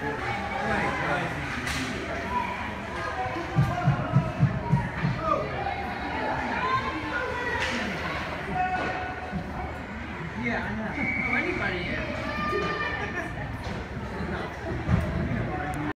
Yeah, I know. Oh, anybody is.